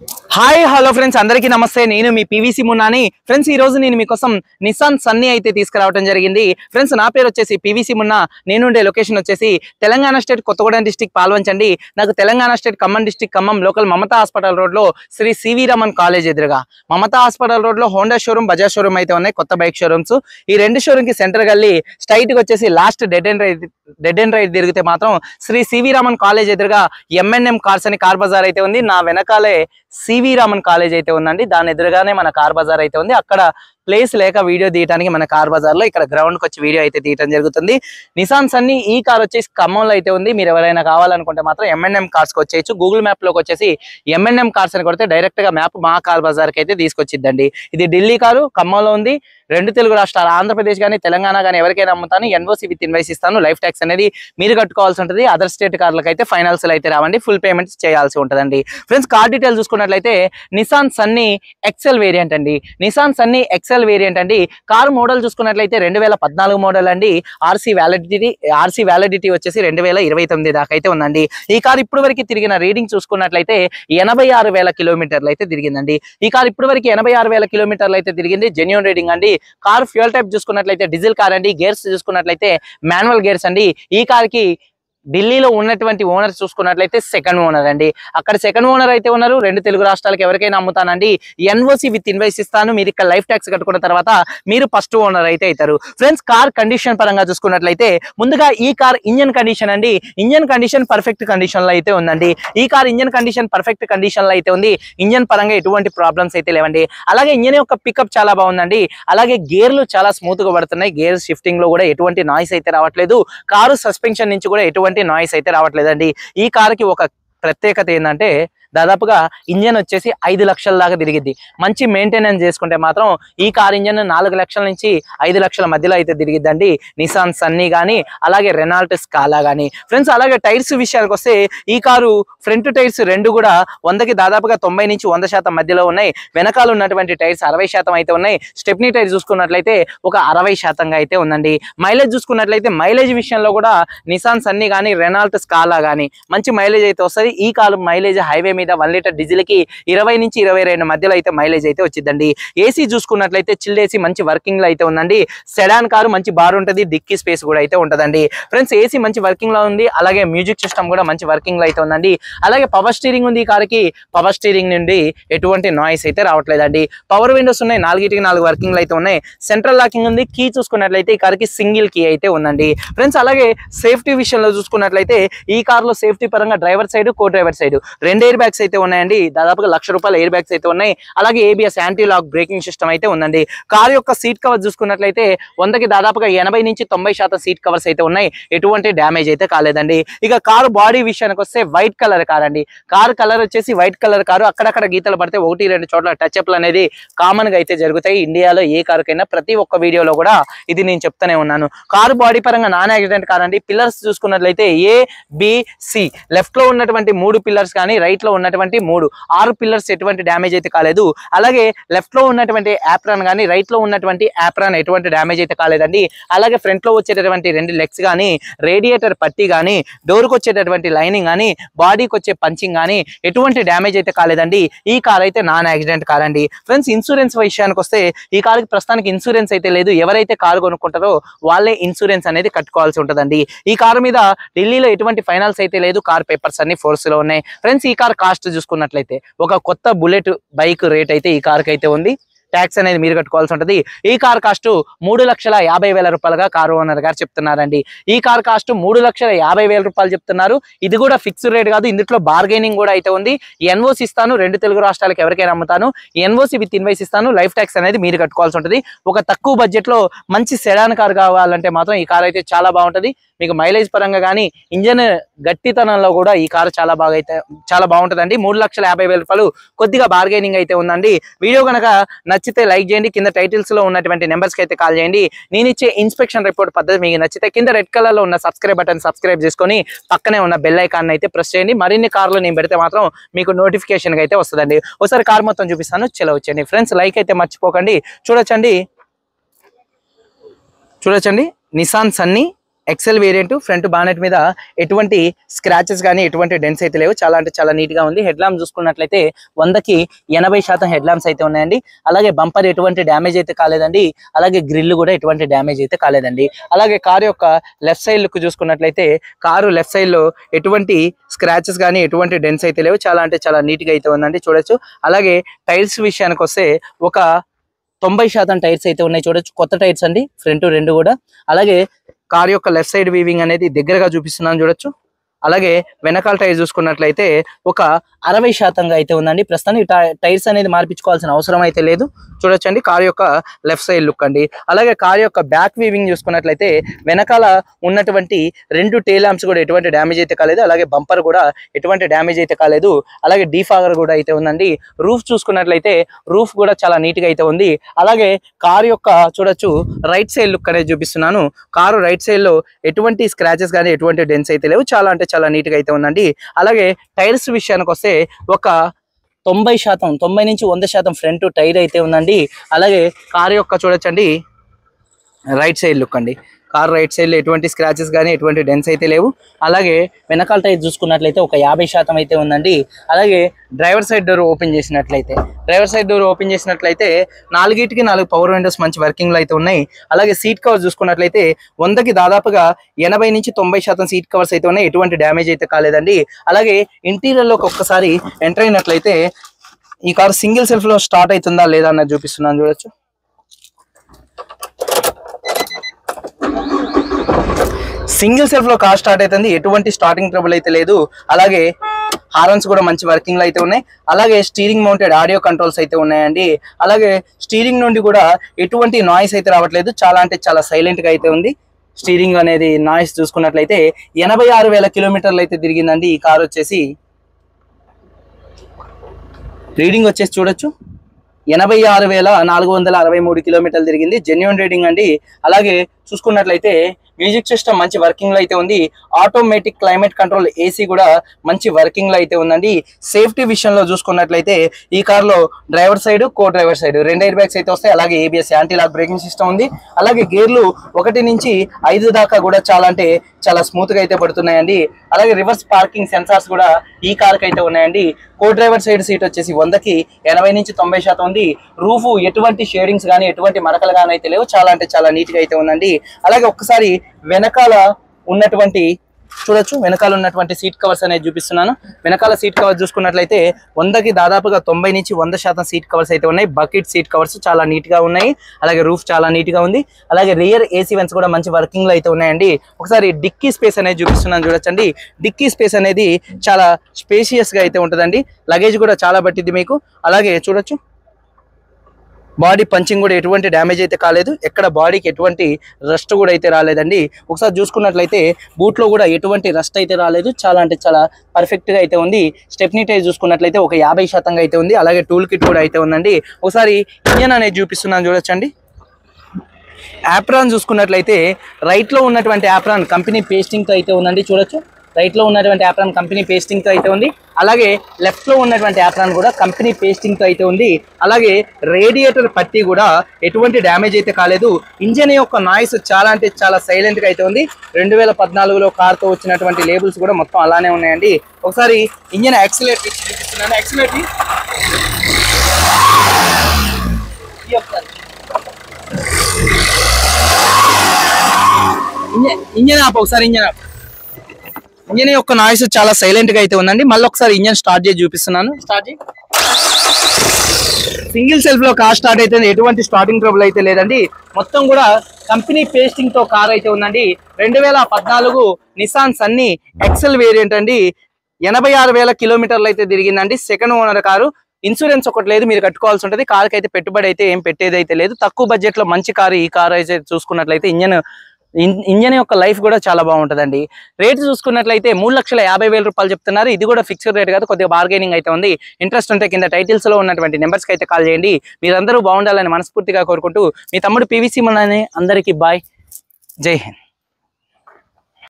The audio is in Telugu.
Yeah. హాయ్ హలో ఫ్రెండ్స్ అందరికీ నమస్తే. నేను మీ పీవీసీ మున్నాని. ఫ్రెండ్స్ ఈ రోజు నేను మీకోసం నిసాన్ సన్నీ అయితే తీసుకురావడం జరిగింది. ఫ్రెండ్స్ నా పేరు వచ్చేసి పీవీసీ మున్నా. నేను ఉండే లొకేషన్ వచ్చేసి తెలంగాణ స్టేట్ కొత్తగూడెం డిస్టిక్ పాల్వంచండి. నాకు Telangana state Khammam district Khammam local Mamata hospital రోడ్లో శ్రీ సివి రమన్ కాలేజ్ ఎదురుగా. మమతా హాస్పిటల్ రోడ్లో హోండా షోరూమ్ బజాజ్ షోరూమ్ అయితే ఉన్నాయి కొత్త బైక్ షోరూమ్స్ ఈ రెండు షోరూమ్కి సెంటర్ గల్లి స్ట్రైట్ వచ్చేసి last dead end right dead end right తిరిగితే మాత్రం శ్రీ సివి రమన్ కాలేజ్ ఎదురుగా ఎంఎన్ఎం కార్స్ అని కార్ బజార్ అయితే ఉంది. నా వెనకాలే సివి రామన్ కాలేజ్ అయితే ఉందండి. దాని ఎదురుగానే మన కార్ బజార్ అయితే ఉంది. అక్కడ ప్లేస్ లేక వీడియో తీయడానికి మన కార్ బజార్లో ఇక్కడ గ్రౌండ్కి వచ్చి వీడియో అయితే తీయడం జరుగుతుంది. నిసాన్స్ అన్ని ఈ కార్ వచ్చేసి ఖమ్మంలో అయితే ఉంది. మీరు ఎవరైనా కావాలనుకుంటే మాత్రం ఎంఎన్ఎం కార్స్కి వచ్చేయచ్చు. గూగుల్ మ్యాప్లోకి వచ్చేసి ఎంఎన్ఎం కార్స్ అని కొడితే డైరెక్ట్గా మ్యాప్ మా కార్ బజార్కి అయితే తీసుకొచ్చిద్దండి. ఇది ఢిల్లీ కారు ఖమ్మంలో ఉంది. రెండు తెలుగు రాష్ట్రాలు ఆంధ్రప్రదేశ్ కానీ తెలంగాణ కానీ ఎవరికైనా అమ్ముతాను ఎన్ఓసి విత్ ఇన్వైస్ ఇస్తాను. లైఫ్ ట్యాక్స్ అనేది మీరు కట్టుకోవాల్సి ఉంటుంది. అదర్ స్టేట్ కార్లకు అయితే ఫైనాన్స్ అయితే రావండి. ఫుల్ పేమెంట్ చేయాల్సి ఉంటుందండి. ఫ్రెండ్స్ కార్ డీటెయిల్ చూసుకున్నట్లయితే నిసాన్ సన్నీ ఎక్సెల్ వేరియంట్ అండి. నిసాన్ సన్నీ ఎక్సెల్ వేరియంట్ అండి. కార్ మోడల్ చూసుకున్నట్లయితే రెండు వేల పద్నాలుగు మోడల్ అండి. ఆర్సీ వ్యాలిడిటీ ఆర్సీ వ్యాలిడిటీ వచ్చేసి రెండు వేల ఇరవై తొమ్మిది దాకా అయితే ఉందండి. ఈ కార్ ఇప్పుడు వరకు తిరిగిన రీడింగ్ చూసుకున్నట్లయితే ఎనభై ఆరు వేల కిలోమీటర్లు అయితే తిరిగిందండి. ఈ కార్ ఇప్పుడు వరకు ఎనభై ఆరు వేల కిలోమీటర్లు అయితే తిరిగింది. జెన్యున్ రీడింగ్ అండి. కార్ ఫ్యూయల్ టైప్ చూసుకున్నట్లయితే డీజిల్ కార్ అండి గేర్స్ చూసుకున్నట్లయితే మాన్యువల్ గేర్స్ అండి. ఈ కార్కి ఢిల్లీలో ఉన్నటువంటి ఓనర్ చూసుకున్నట్లయితే సెకండ్ ఓనర్ అండి. అక్కడ సెకండ్ ఓనర్ అయితే ఉన్నారు. రెండు తెలుగు రాష్ట్రాలకు ఎవరికైనా అమ్ముతానండి. ఎన్ఓసి విత్ ఇన్వైస్ ఇస్తాను. మీరు ఇక్కడ లైఫ్ ట్యాక్స్ కట్టుకున్న తర్వాత మీరు ఫస్ట్ ఓనర్ అయితే అవుతారు. ఫ్రెండ్స్ కార్ కండిషన్ పరంగా చూసుకున్నట్లయితే ముందుగా ఈ కార్ ఇంజన్ కండిషన్ అండి. ఇంజన్ కండిషన్ పర్ఫెక్ట్ కండిషన్లో అయితే ఉందండి. ఈ కార్ ఇంజన్ కండిషన్ పర్ఫెక్ట్ కండిషన్లో అయితే ఉంది. ఇంజన్ పరంగా ఎటువంటి ప్రాబ్లమ్స్ అయితే లేవండి. అలాగే ఇంజన్ యొక్క పికప్ చాలా బాగుందండి. అలాగే గేర్లు చాలా స్మూత్గా పడుతున్నాయి. గేర్ షిఫ్టింగ్లో కూడా ఎటువంటి నాయిస్ అయితే రావట్లేదు. కారు సస్పెన్షన్ నుంచి కూడా ఎటువంటి నాయిస్ అయితే రావట్లేదండి. ఈ కారుకి ఒక ప్రత్యేకత ఏంటంటే దాదాపుగా ఇంజన్ వచ్చేసి ఐదు లక్షల దాకా తిరిగిద్ది. మంచి మెయింటెనెన్స్ చేసుకుంటే మాత్రం ఈ కార్ ఇంజన్ నాలుగు లక్షల నుంచి ఐదు లక్షల మధ్యలో అయితే తిరిగిద్దండి. నిసాన్ సన్నీ కానీ అలాగే రెనాల్ట్ స్కాలా కానీ ఫ్రెండ్స్ అలాగే టైర్స్ విషయానికి వస్తే ఈ కారు ఫ్రంట్ టైర్స్ రెండు కూడా వందకి దాదాపుగా తొంభై నుంచి వంద శాతం మధ్యలో ఉన్నాయి. వెనకాల ఉన్నటువంటి టైర్స్ అరవై శాతం అయితే ఉన్నాయి. స్టెప్నీ టైర్ చూసుకున్నట్లయితే ఒక అరవై శాతంగా అయితే ఉందండి. మైలేజ్ చూసుకున్నట్లయితే మైలేజ్ విషయంలో కూడా నిసాన్ సన్నీ కానీ రెనాల్ట్ స్కాలా కానీ మంచి మైలేజ్ అయితే వస్తుంది. ఈ కారు మైలేజ్ హైవే మీద వన్ లీటర్ డీజిల్కి ఇరవై నుంచి ఇరవై రెండు మధ్యలో అయితే మైలేజ్ అయితే వచ్చిందండి. ఏసీ చూసుకున్నట్లయితే చిల్ ఏసీ మంచి వర్కింగ్లో అయితే ఉందండి. సెడాన్ కారు మంచి బార్ ఉంటుంది డిక్కీ స్పేస్ కూడా అయితే ఉంటుందండి. ఫ్రెండ్స్ ఏసీ మంచి వర్కింగ్లో ఉంది అలాగే మ్యూజిక్ సిస్టమ్ కూడా మంచి వర్కింగ్లో అయితే ఉందండి. అలాగే పవర్ స్టీరింగ్ ఉంది ఈ కారుకి. పవర్ స్టీరింగ్ నుండి ఎటువంటి నాయిస్ అయితే రావట్లేదండి. పవర్ విండోస్ ఉన్నాయి నాలుగిటికి నాలుగు వర్కింగ్ అయితే ఉన్నాయి. సెంట్రల్ లాకింగ్ ఉంది కీ చూసుకున్నట్లయితే ఈ కారుకి సింగిల్ కీ అయితే ఉందండి. ఫ్రెండ్స్ అలాగే సేఫ్టీ విషయంలో చూసుకున్నట్లయితే ఈ కారులో సేఫ్టీ పరంగా driver side co driver side రెండు ఎయిర్ బ్యాగ్స్ అయితే ఉన్నాయండి. దాదాపుగా లక్ష రూపాయల ఎయిర్ బ్యాగ్స్ అయితే ఉన్నాయి. అలాగే ABS anti lock braking system అయితే ఉందండి. కార్ యొక్క సీట్ కవర్ చూసుకున్నట్లయితే వందకి దాదాపుగా ఎనభై నుంచి తొంభై శాతం సీట్ కవర్స్ అయితే ఉన్నాయి. ఎటువంటి డ్యామేజ్ అయితే కాలేదండి. ఇక కారు బాడీ విషయానికి వస్తే వైట్ కలర్ కార్ అండి కార్ కలర్ వచ్చేసి వైట్ కలర్ కారు. అక్కడక్కడ గీతలు పడితే ఒకటి రెండు చోట్ల టచ్ అప్లు అనేది కామన్గా అయితే జరుగుతాయి. ఇండియాలో ఏ కారుకైనా ప్రతి ఒక్క వీడియోలో కూడా ఇది నేను చెప్తానే ఉన్నాను. కారు బాడీ పరంగా నాన్ యాక్సిడెంట్ కార్ అండి పిల్లర్స్ చూసుకున్నట్లయితే ఏ బి సి. లెఫ్ట్లో ఉన్నటువంటి మూడు పిల్లర్స్ కానీ రైట్లో ఉన్నటువంటి మూడు. ఆరు పిల్లర్స్ ఎటువంటి డ్యామేజ్ అయితే కాలేదు. అలాగే లెఫ్ట్లో ఉన్నటువంటి యాప్రాన్ కానీ రైట్లో ఉన్నటువంటి యాప్రాన్ ఎటువంటి డ్యామేజ్ అయితే కాలేదండి. అలాగే ఫ్రంట్లో వచ్చేటటువంటి రెండు లెగ్స్ కానీ రేడియేటర్ పట్టి కానీ డోర్కి వచ్చేటటువంటి లైనింగ్ కానీ బాడీకి వచ్చే పంచింగ్ కానీ ఎటువంటి డ్యామేజ్ అయితే కాలేదండి. ఈ కార్ అయితే నాన్ యాక్సిడెంట్ కార్ అండి. ఫ్రెండ్స్ ఇన్సూరెన్స్ విషయానికి వస్తే ఈ కార్కి ప్రస్తుతానికి ఇన్సూరెన్స్ అయితే లేదు. ఎవరైతే కారు కొనుక్కుంటారో వాళ్ళే ఇన్సూరెన్స్ అనేది కట్టుకోవాల్సి ఉంటుందండి. ఈ కారు మీద ఢిల్లీలో ఎటువంటి ఫైనాన్స్ అయితే లేదు. కార్ పేపర్స్ అన్ని ఫోర్స్లో ఉన్నాయి. ఫ్రెండ్స్ ఈ కార్ కాస్ట్ చూసుకున్నట్లయితే ఒక కొత్త బుల్లెట్ బైక్ రేట్ అయితే ఈ కార్కి అయితే ఉంది. ట్యాక్స్ అనేది మీరు కట్టుకోవాల్సి ఉంటుంది. ఈ కార్ కాస్ట్ మూడు లక్షల యాభై వేల రూపాయలుగా కారు ఓనర్ గారు చెప్తున్నారండి. ఈ కార్ కాస్ట్ మూడు లక్షల యాభై వేల రూపాయలు చెప్తున్నారు. ఇది కూడా ఫిక్స్డ్ రేట్ కాదు. ఇందులో బార్గెనింగ్ కూడా అయితే ఉంది. ఎన్ఓసి ఇస్తాను. రెండు తెలుగు రాష్ట్రాలకు ఎవరికైనా అమ్ముతాను. ఎన్ఓసి విత్ ఇన్వైస్ ఇస్తాను. లైఫ్ ట్యాక్స్ అనేది మీరు కట్టుకోవాల్సి ఉంటుంది. ఒక తక్కువ బడ్జెట్లో మంచి సెడాన్ కార్ కావాలంటే మాత్రం ఈ కార్ అయితే చాలా బాగుంటది. మీకు మైలేజ్ పరంగా కానీ ఇంజన్ గట్టితనంలో కూడా ఈ కారు చాలా బాగా అయితే చాలా బాగుంటుందండి. మూడు లక్షల యాభై వేల రూపాయలు కొద్దిగా బార్గెనింగ్ అయితే ఉందండి. వీడియో కనుక నచ్చితే లైక్ చేయండి. కింద టైటిల్స్లో ఉన్నటువంటి నెంబర్స్కి అయితే కాల్ చేయండి. నేను ఇచ్చే ఇన్స్పెక్షన్ రిపోర్ట్ పద్ధతి మీకు నచ్చితే కింద రెడ్ కలర్లో ఉన్న సబ్స్క్రైబ్ బటన్ సబ్స్క్రైబ్ చేసుకొని పక్కనే ఉన్న బెల్ ఐకాన్ అయితే ప్రెస్ చేయండి. మరిన్ని కార్లు నేను పెడితే మాత్రం మీకు నోటిఫికేషన్ అయితే వస్తుందండి. ఒకసారి కార్ మొత్తం చూపిస్తాను. చెలవచ్చండి ఫ్రెండ్స్ లైక్ అయితే మర్చిపోకండి. చూడొచ్చండి. చూడొచ్చండి. Nissan Sunny XL variant front bonnet మీద ఎటువంటి స్క్రాచెస్ కానీ ఎటువంటి డెన్స్ అయితే లేవు. చాలా అంటే చాలా నీట్గా ఉంది. హెడ్ ల్యాంప్ చూసుకున్నట్లయితే వందకి ఎనభై శాతం హెడ్ ల్యాంప్స్ అయితే ఉన్నాయండి. అలాగే బంపర్ ఎటువంటి డ్యామేజ్ అయితే కాలేదండి. అలాగే గ్రిల్ కూడా ఎటువంటి డ్యామేజ్ అయితే కాలేదండి. అలాగే కారు యొక్క లెఫ్ట్ సైడ్ లుక్ చూసుకున్నట్లయితే కారు లెఫ్ట్ సైడ్లో ఎటువంటి స్క్రాచెస్ కానీ ఎటువంటి డెన్స్ అయితే లేవు. చాలా అంటే చాలా నీట్గా అయితే ఉందండి. చూడొచ్చు. అలాగే టైల్స్ విషయానికి వస్తే ఒక తొంభై శాతం టైర్స్ అయితే ఉన్నాయి. చూడొచ్చు. కొత్త టైర్స్ అండి. ఫ్రంట్ రెండు కూడా. అలాగే కార్ యొక్క లెఫ్ట్ సైడ్ వీవింగ్ అనేది దగ్గరగా చూపిస్తున్నాను చూడొచ్చు. అలాగే వెనకాల టైర్ చూసుకున్నట్లయితే ఒక అరవై శాతంగా అయితే ఉందండి. ప్రస్తుతానికి టై- టైర్స్ అనేది మార్పించుకోవాల్సిన అవసరం అయితే లేదు. చూడొచ్చండి కార్ యొక్క లెఫ్ట్ సైడ్ లుక్ అండి. అలాగే కార్ యొక్క బ్యాక్ వీవింగ్ చూసుకున్నట్లయితే వెనకాల ఉన్నటువంటి రెండు టేల్ ల్యాంప్స్ కూడా ఎటువంటి డ్యామేజ్ అయితే కాలేదు. అలాగే బంపర్ కూడా ఎటువంటి డ్యామేజ్ అయితే కాలేదు. అలాగే డీఫాగర్ కూడా అయితే ఉందండి. రూఫ్ చూసుకున్నట్లయితే రూఫ్ కూడా చాలా నీట్గా అయితే ఉంది. అలాగే కార్ యొక్క చూడొచ్చు రైట్ సైడ్ లుక్ అనేది చూపిస్తున్నాను. కారు రైట్ సైడ్లో ఎటువంటి స్క్రాచెస్ కానీ ఎటువంటి డెన్స్ అయితే లేవు. చాలా అంటే చాలా నీట్గా అయితే ఉందండి. అలాగే టైర్స్ విషయానికి వస్తే ఒక తొంభై శాతం తొంభై నుంచి వంద శాతం ఫ్రంట్ టైర్ అయితే ఉందండి. అలాగే కార్ యొక్క చూడొచ్చండి. రైట్ సైడ్ లుక్ అండి. కార్ రైట్ సైడ్లో ఎటువంటి స్క్రాచెస్ కానీ ఎటువంటి డెన్స్ అయితే లేవు. అలాగే వెనకాల టైర్ చూసుకున్నట్లయితే ఒక యాభై శాతం అయితే ఉందండి. అలాగే డ్రైవర్ సైడ్ డోర్ ఓపెన్ చేసినట్లయితే డ్రైవర్ సైడ్ డోర్ ఓపెన్ చేసినట్లయితే నాలుగిటికి నాలుగు పవర్ విండోస్ మంచి వర్కింగ్లు అయితే ఉన్నాయి. అలాగే సీట్ కవర్ చూసుకున్నట్లయితే వందకి దాదాపుగా ఎనభై నుంచి తొంభై శాతం సీట్ కవర్స్ అయితే ఉన్నాయి. ఎటువంటి డ్యామేజ్ అయితే కాలేదండి. అలాగే ఇంటీరియర్లోకి ఒక్కసారి ఎంటర్ అయినట్లయితే ఈ కార్ సింగిల్ సెల్ఫ్లో స్టార్ట్ అవుతుందా లేదా అన్నది చూపిస్తున్నాను. చూడొచ్చు. సింగిల్ సెల్ఫ్లో కార్ స్టార్ట్ అవుతుంది ఎటువంటి స్టార్టింగ్ ట్రబుల్ అయితే లేదు. అలాగే హార్న్స్ కూడా మంచి వర్కింగ్లో అయితే ఉన్నాయి. అలాగే స్టీరింగ్ మౌంటెడ్ ఆడియో కంట్రోల్స్ అయితే ఉన్నాయండి. అలాగే స్టీరింగ్ నుండి కూడా ఎటువంటి నాయిస్ అయితే రావట్లేదు. చాలా అంటే చాలా సైలెంట్గా అయితే ఉంది. స్టీరింగ్ అనేది నాయిస్ చూసుకున్నట్లయితే ఎనభై ఆరు వేల కిలోమీటర్లు అయితే తిరిగిందండి ఈ కార్ వచ్చేసి. రీడింగ్ వచ్చేసి చూడొచ్చు. ఎనభై ఆరు వేల నాలుగు వందల అరవై మూడు కిలోమీటర్లు తిరిగింది. జెన్యున్ రీడింగ్ అండి. అలాగే చూసుకున్నట్లయితే మ్యూజిక్ సిస్టమ్ మంచి వర్కింగ్లో అయితే ఉంది. ఆటోమేటిక్ క్లైమేట్ కంట్రోల్ ఏసీ కూడా మంచి వర్కింగ్లో అయితే ఉందండి. సేఫ్టీ విషయంలో చూసుకున్నట్లయితే ఈ కార్లో driver side co driver side రెండు ఎయిర్ బ్యాగ్స్ అయితే వస్తాయి. అలాగే ABS anti lock braking system ఉంది. అలాగే గేర్లు ఒకటి నుంచి ఐదు దాకా కూడా చాలా అంటే చాలా స్మూత్గా అయితే పడుతున్నాయండి. అలాగే రివర్స్ పార్కింగ్ సెన్సార్స్ కూడా ఈ కార్కి అయితే ఉన్నాయండి. కో డ్రైవర్ సైడ్ సీట్ వచ్చేసి వందకి ఎనభై నుంచి తొంభై శాతం ఉంది. రూఫ్ ఎటువంటి షేడింగ్స్ కానీ ఎటువంటి మరకలు కానీ అయితే లేవు. చాలా అంటే చాలా నీట్గా అయితే ఉందండి. అలాగే ఒక్కసారి వెనకాల ఉన్నటువంటి చూడొచ్చు. వెనకాల ఉన్నటువంటి సీట్ కవర్స్ అనేది చూపిస్తున్నాను. వెనకాల సీట్ కవర్ చూసుకున్నట్లయితే వందకి దాదాపుగా తొంభై నుంచి వంద శాతం సీట్ కవర్స్ అయితే ఉన్నాయి. బకెట్ సీట్ కవర్స్ చాలా నీట్గా ఉన్నాయి. అలాగే రూఫ్ చాలా నీట్గా ఉంది. అలాగే రియర్ ఏసీ వెన్స్ కూడా మంచి వర్కింగ్లో అయితే ఉన్నాయండి. ఒకసారి డిక్కీ స్పేస్ అనేది చూపిస్తున్నాను చూడొచ్చండి. డిక్కీ స్పేస్ అనేది చాలా స్పేషియస్గా అయితే ఉంటుందండి. లగేజ్ కూడా చాలా పట్టింది మీకు. అలాగే చూడొచ్చు. బాడీ పంచింగ్ కూడా ఎటువంటి డ్యామేజ్ అయితే కాలేదు. ఎక్కడ బాడీకి ఎటువంటి రస్ట్ కూడా అయితే రాలేదండి. ఒకసారి చూసుకున్నట్లయితే బూట్లో కూడా ఎటువంటి రస్ట్ అయితే రాలేదు. చాలా అంటే చాలా పర్ఫెక్ట్గా అయితే ఉంది. స్టెప్నీ టైర్ చూసుకున్నట్లయితే ఒక యాభై శాతంగా అయితే ఉంది. అలాగే టూల్ కిట్ కూడా అయితే ఉందండి. ఒకసారి ఇంజన్ అనేది చూపిస్తున్నాను చూడొచ్చండి. యాప్రాన్ చూసుకున్నట్లయితే రైట్లో ఉన్నటువంటి యాప్రాన్ కంపెనీ పేస్టింగ్తో అయితే ఉందండి. చూడొచ్చు. రైట్లో ఉన్నటువంటి యాప్రాన్ కంపెనీ పేస్టింగ్తో అయితే ఉంది. అలాగే లెఫ్ట్లో ఉన్నటువంటి యాప్రాన్ కూడా కంపెనీ పేస్టింగ్తో అయితే ఉంది. అలాగే రేడియేటర్ పట్టి కూడా ఎటువంటి డ్యామేజ్ అయితే కాలేదు. ఇంజన్ యొక్క నాయిస్ చాలా అంటే చాలా సైలెంట్గా అయితే ఉంది. రెండు వేల పద్నాలుగులో కార్తో వచ్చినటువంటి లేబుల్స్ కూడా మొత్తం అలానే ఉన్నాయండి. ఒకసారి ఇంజన్ యాక్సిలేటర్ చూపిస్తున్నాను. యాక్సిలేటర్ ఇంజన్ ఇంజన్ ఒకసారి ఇంజన్ ఆప్. ఇంజన్ యొక్క నాయిస్ చాలా సైలెంట్గా అయితే ఉందండి. మళ్ళీ ఒకసారి ఇంజన్ స్టార్ట్ చేసి చూపిస్తున్నాను. స్టార్ట్ సింగిల్ సెల్ఫ్లో కార్ స్టార్ట్ అయితే ఎటువంటి స్టార్టింగ్ ట్రబుల్ అయితే లేదండి. మొత్తం కూడా కంపెనీ పేస్టింగ్తో కార్ అయితే ఉందండి. రెండు వేల పద్నాలుగు నిసాన్ సన్నీ ఎక్సెల్ వేరియంట్ అండి. ఎనభై ఆరు వేల కిలోమీటర్లు అయితే తిరిగిందండి. Second owner car. ఇన్సూరెన్స్ ఒకటి లేదు మీరు కట్టుకోవాల్సి ఉంటుంది. కార్కి అయితే పెట్టుబడి అయితే ఏం పెట్టేది అయితే లేదు. తక్కువ బడ్జెట్లో మంచి కారు ఈ కారు అయితే చూసుకున్నట్లయితే ఇంజన్ ఇంజన్ యొక్క లైఫ్ కూడా చాలా బాగుంటుందండి. రేట్ చూసుకున్నట్లయితే మూడు లక్షల యాభై వేల రూపాయలు చెప్తున్నారు. ఇది కూడా ఫిక్స్డ్ రేట్ కాదు కొద్దిగా బార్గెనింగ్ అయితే ఉంది. ఇంట్రెస్ట్ ఉంటే కింద టైటిల్స్లో ఉన్నటువంటి నెంబర్స్కి అయితే కాల్ చేయండి. మీరందరూ బాగుండాలని మనస్ఫూర్తిగా కోరుకుంటూ మీ తమ్ముడు పీవీసీ మనని అందరికీ బాయ్. జై హింద్.